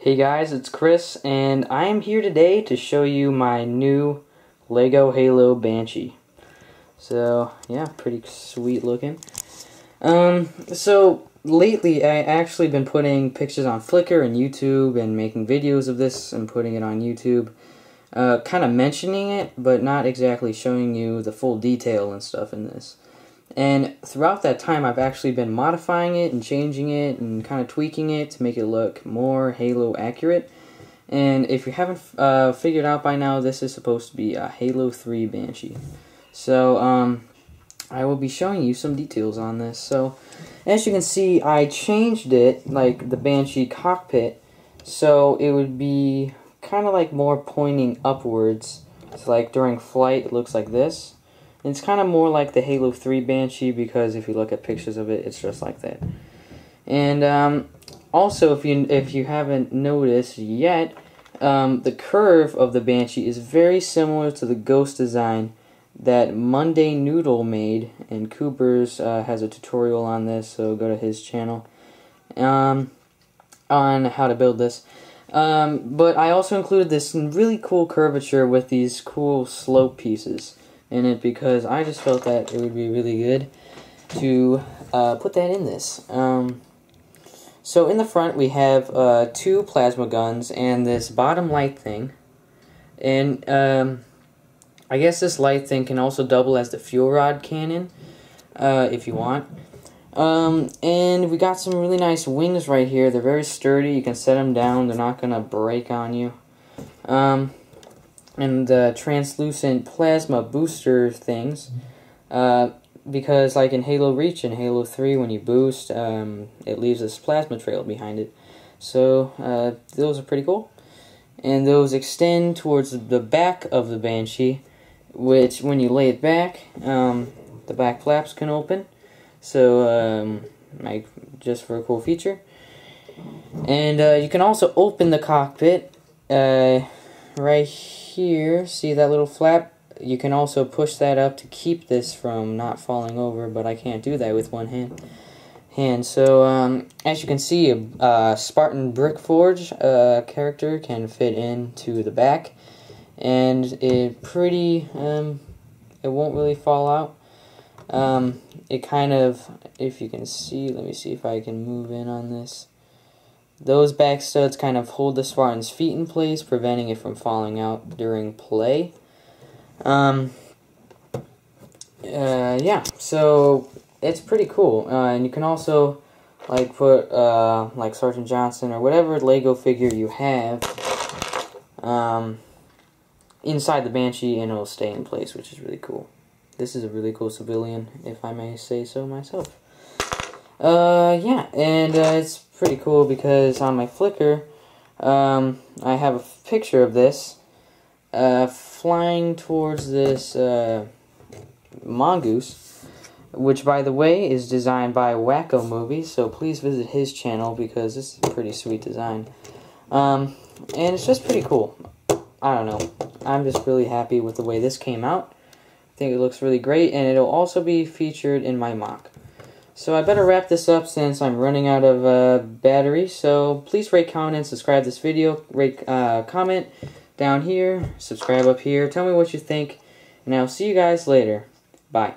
Hey guys, it's Chris, and I am here today to show you my new LEGO Halo Banshee. So, yeah, pretty sweet looking. Um, so, lately I actually been putting pictures on Flickr and YouTube and making videos of this and putting it on YouTube. Uh, kind of mentioning it, but not exactly showing you the full detail and stuff in this. And throughout that time, I've actually been modifying it and changing it and kind of tweaking it to make it look more Halo accurate. And if you haven't uh, figured out by now, this is supposed to be a Halo 3 Banshee. So, um, I will be showing you some details on this. So, as you can see, I changed it, like the Banshee cockpit, so it would be kind of like more pointing upwards. So, like during flight, it looks like this. It's kind of more like the Halo 3 Banshee because if you look at pictures of it, it's just like that. And um, also, if you if you haven't noticed yet, um, the curve of the Banshee is very similar to the Ghost design that Monday Noodle made, and Cooper's uh, has a tutorial on this, so go to his channel um, on how to build this. Um, but I also included this really cool curvature with these cool slope pieces in it because I just felt that it would be really good to uh, put that in this. Um, so in the front we have uh, two plasma guns and this bottom light thing. And um, I guess this light thing can also double as the fuel rod cannon uh, if you want. Um, and we got some really nice wings right here. They're very sturdy. You can set them down. They're not going to break on you. Um, and the translucent plasma booster things. Uh, because like in Halo Reach and Halo 3, when you boost, um, it leaves this plasma trail behind it. So uh, those are pretty cool. And those extend towards the back of the Banshee, which when you lay it back, um, the back flaps can open. So, um, like, just for a cool feature. And uh, you can also open the cockpit uh, right here, see that little flap? You can also push that up to keep this from not falling over, but I can't do that with one hand. And So, um, as you can see, a Spartan BrickForge uh, character can fit into the back, and it pretty, um, it won't really fall out. Um, it kind of, if you can see, let me see if I can move in on this. Those back studs kind of hold the Spartan's feet in place, preventing it from falling out during play. Um, uh, yeah, so it's pretty cool. Uh, and you can also like put uh, like Sergeant Johnson or whatever Lego figure you have um, inside the Banshee and it'll stay in place, which is really cool. This is a really cool civilian, if I may say so myself. Uh, yeah, and uh, it's pretty cool because on my Flickr, um, I have a picture of this uh, flying towards this uh, mongoose, which, by the way, is designed by Wacko Movies, so please visit his channel because this is a pretty sweet design. Um, and it's just pretty cool. I don't know. I'm just really happy with the way this came out. I think it looks really great, and it'll also be featured in my MOC. So I better wrap this up since I'm running out of uh, battery. So please rate, comment, and subscribe this video. Rate, uh, comment down here, subscribe up here. Tell me what you think, and I'll see you guys later. Bye.